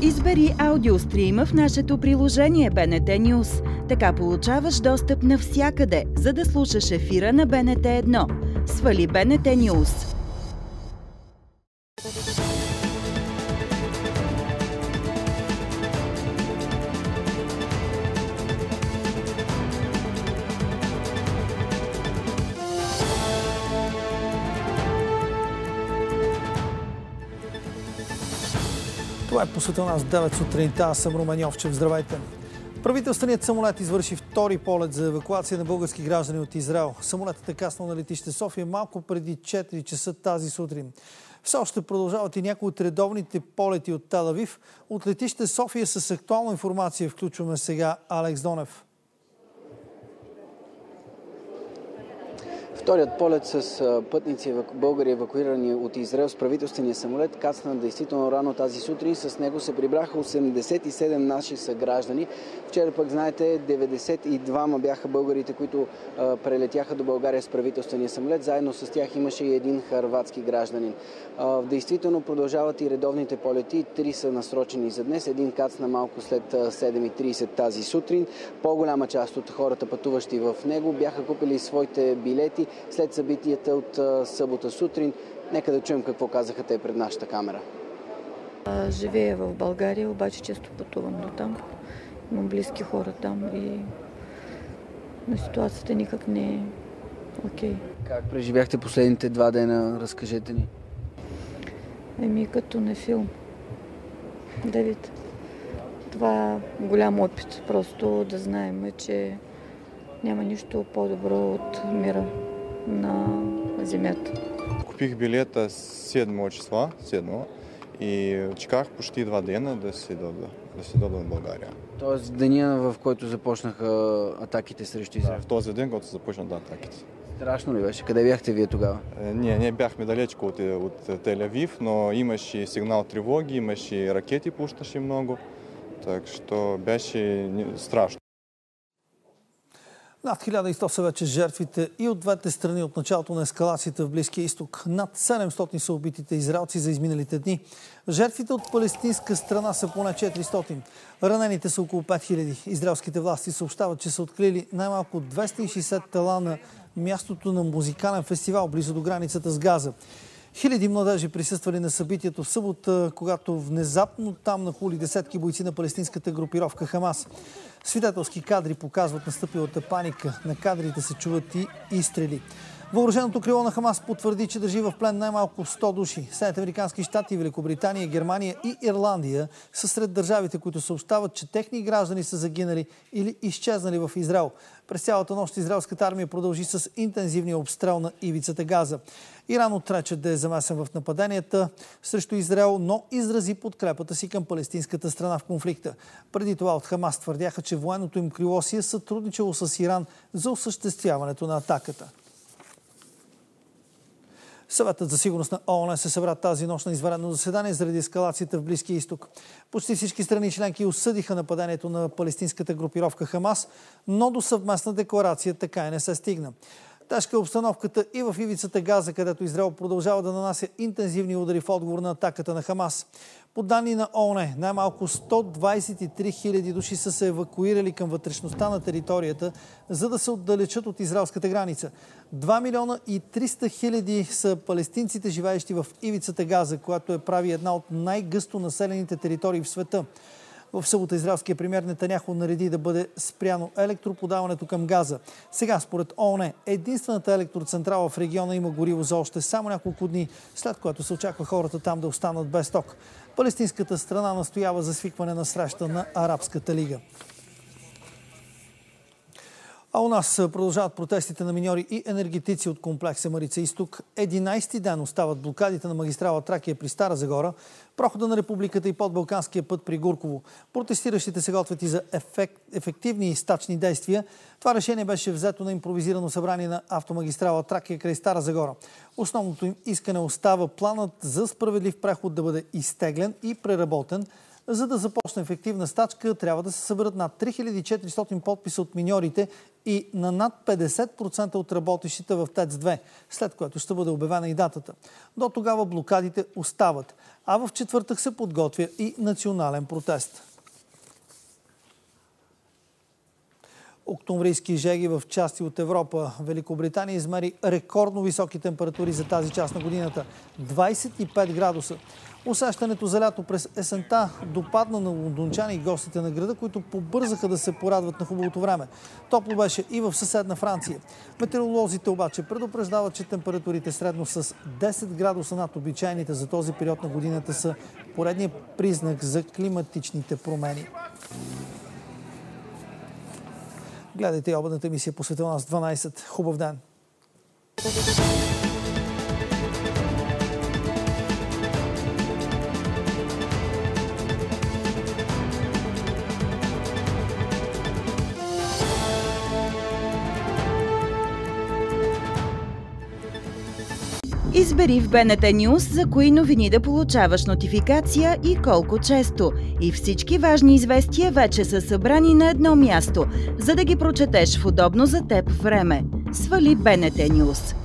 Избери аудиострима в нашето приложение БНТ News. Така получаваш достъп навсякъде, за да слушаш ефира на БНТ 1. Свали БНТ News. Това е посветил нас 9 сутринта. Аз съм Румен Йовчев. Здравейте! Правителственият самолет извърши втори полет за евакуация на български граждани от Израел. Самолетът е каснал на летище София малко преди 4 часа тази сутрин. Все още продължават и някои от редовните полети от Телавив. От летище София с актуална информация включваме сега Алекс Донев. Вторият полет с пътници българи евакуирани от Израел с правителствения самолет кацна действително рано тази сутрин. С него се прибраха 87 наши съграждани. Вчера пък, знаете, 92 бяха българите, които прелетяха до България с правителствения самолет. Заедно с тях имаше и един харватски гражданин. Действително продължават и редовните полети. Три са насрочени за днес. Един кацна малко след 7.30 тази сутрин. По-голяма част от хората, пътуващи в него, бяха купили своите билети след събитията от събота сутрин. Нека да чуем какво казаха те пред нашата камера. Живея в България, обаче често пътувам до там. Имам близки хора там и на ситуацията никак не е окей. Okay. Как преживяхте последните два дена? Разкажете ни. Еми като на филм. Давид. Това е голям опит. Просто да знаем, че няма нищо по-добро от мира на земята. Купих билета 7 числа, 7 и чаках почти два дена да се дода, да се дода в България. Тоест деня, в който започнаха атаките срещу Израел? Да, в този ден, когато започнаха да атаките. Страшно ли беше? Къде бяхте вие тогава? Е, ние, ние бяхме далечко от, от Тель-Авив, но имаше сигнал тревоги, имаше ракети, пущаше много, так що беше страшно. Над 1100 са вече жертвите и от двете страни от началото на ескалацията в Близкия изток. Над 700 са убитите израелци за изминалите дни. Жертвите от палестинска страна са поне 400. Ранените са около 5000. Израелските власти съобщават, че са открили най-малко 260 тела на мястото на музикален фестивал близо до границата с Газа. Хиляди младежи присъствали на събитието в събота, когато внезапно там нахули десетки бойци на палестинската групировка Хамас. Свидетелски кадри показват настъпилата паника. На кадрите се чуват и изстрели. Въоръженото крило на Хамас потвърди, че държи в плен най-малко 100 души. Съединените американски щати, Великобритания, Германия и Ирландия са сред държавите, които съобщават, че техни граждани са загинали или изчезнали в Израел. През цялата нощ израелската армия продължи с интензивния обстрел на ивицата Газа. Иран отрече да е замесен в нападенията срещу Израел, но изрази подкрепата си към палестинската страна в конфликта. Преди това от Хамас твърдяха, че военното им крило си е сътрудничало с Иран за осъществяването на атаката. Съветът за сигурност на ООН се събра тази нощ на изварено заседание заради ескалацията в Близкия изток. Почти всички страни членки осъдиха нападението на палестинската групировка Хамас, но до съвместна декларация така и не се стигна. Тежка е обстановката и в ивицата Газа, където Израел продължава да нанася интензивни удари в отговор на атаката на Хамас. По данни на ООН, най-малко 123 000 души са се евакуирали към вътрешността на територията, за да се отдалечат от израелската граница. 2 милиона и 300 хиляди са палестинците, живеещи в ивицата Газа, която е прави една от най-гъсто населените територии в света. В събота израелския премьер Нетаняхо нареди да бъде спряно електроподаването към газа. Сега, според ООН, единствената електроцентрала в региона има гориво за още само няколко дни, след което се очаква хората там да останат без ток. Палестинската страна настоява за свикване на среща на Арабската лига. А у нас продължават протестите на миньори и енергетици от комплекса Марица Изток. 11 ден остават блокадите на магистрала Тракия при Стара Загора, прохода на републиката и под Балканския път при Гурково. Протестиращите се готвят и за ефект, ефективни и стачни действия. Това решение беше взето на импровизирано събрание на автомагистрала Тракия край Стара Загора. Основното им искане остава планът за справедлив преход да бъде изтеглен и преработен, За да започне ефективна стачка, трябва да се съберат над 3400 подписа от миньорите и на над 50% от работещите в ТЕЦ-2, след което ще бъде обявена и датата. До тогава блокадите остават, а в четвъртък се подготвя и национален протест. Октомврийски жеги в части от Европа. Великобритания измери рекордно високи температури за тази част на годината. 25 градуса. Усещането за лято през есента допадна на лондончани и гостите на града, които побързаха да се порадват на хубавото време. Топло беше и в съседна Франция. Метеоролозите обаче предупреждават, че температурите средно с 10 градуса над обичайните за този период на годината са поредният признак за климатичните промени. Гледайте обедната емисия посветена с 12. Хубав ден! Избери в БНТ News за кои новини да получаваш нотификация и колко често. И всички важни известия вече са събрани на едно място, за да ги прочетеш в удобно за теб време. Свали БНТ News.